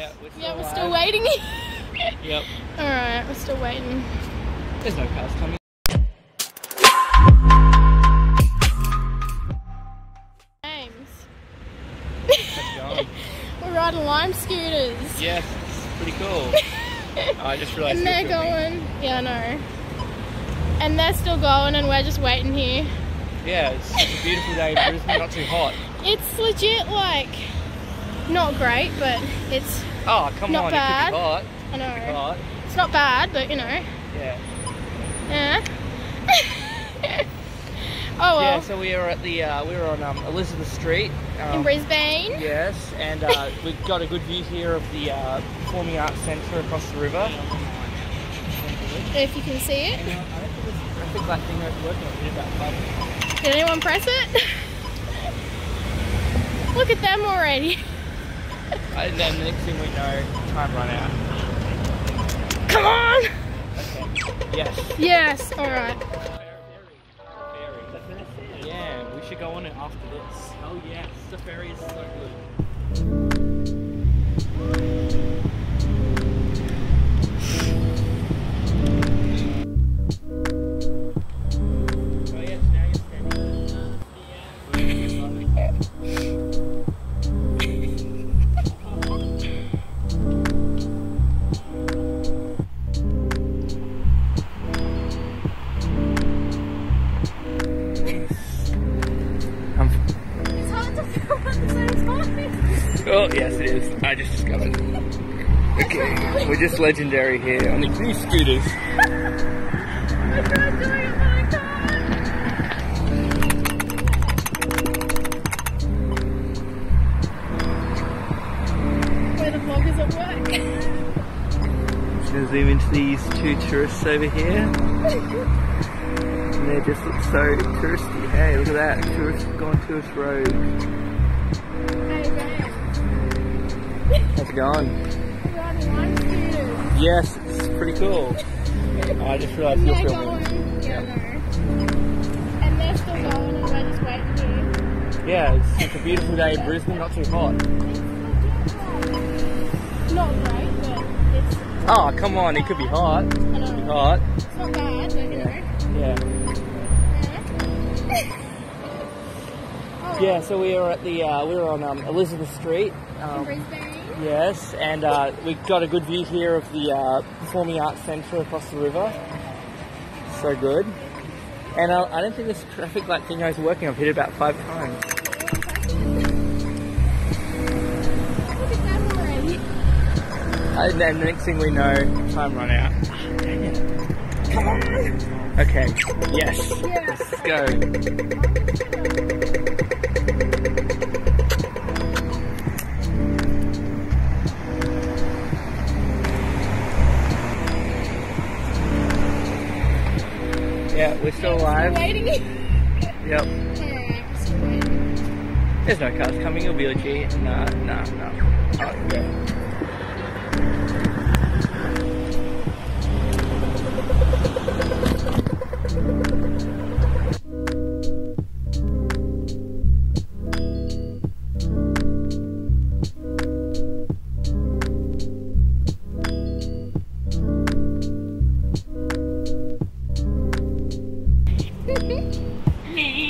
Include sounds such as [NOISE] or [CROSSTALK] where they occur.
Yeah, we're still, Yeah, we're still waiting. [LAUGHS] Yep. Alright, we're still waiting. There's no cars coming. James. How's it going? [LAUGHS] We're riding lime scooters. yes, it's pretty cool. [LAUGHS] I just realised. and they're going. Yeah, I know. And they're still going, and we're just waiting here. Yeah, it's, it's a beautiful day in Brisbane, not too hot. It's legit, like, not great, but it's. Oh, come Not on, bad. it could be hot. I know. It could be hot. It's not bad, but you know. Yeah. Yeah. [LAUGHS] oh well. Yeah, so we are at the, uh, we were on um, Elizabeth Street. Um, In Brisbane. Yes, and uh, [LAUGHS] we've got a good view here of the uh, Performing Arts Centre across the river. If you can see it. I think that thing that's working on it about five Did anyone press it? [LAUGHS] Look at them already. [LAUGHS] And then the next thing we know, time run out. Come on. Okay. Yes. Yes. All right. Yeah, we should go on it after this. Oh yes, the ferry is so good. Oh, yes, it is. I just discovered. Okay, we're just legendary here on these new scooters. I tried doing it, but I can't. Where the vloggers at work. Just gonna zoom into these two tourists over here. And they just look so touristy. Hey, look at that. Tourist gone tourist road. It going? We're riding lime scooters. Yes, it's pretty cool. I just realised And you're filming. going. Yeah, And they're still going, and we're just waiting here. Yeah, it's, it's a beautiful day in Brisbane, not too hot. Not great, but it's. Oh, come on, it could be hot. It could be hot. It's not bad, but you know. Yeah. Yeah. so we were at the, uh, we were on um, Elizabeth Street. In Um, Brisbane. Yes, and uh, we've got a good view here of the uh, Performing Arts Centre across the river. So good. And uh, I don't think this traffic light thing is working. I've hit it about five times. And then the next thing we know, time run out. Dang it. Come on. Okay. Yes. Yeah. Let's go. Yeah, we're still alive. Yep. Alright, still waiting. There's no cars coming. It'll be legit. Nah, nah, nah. [LAUGHS] me.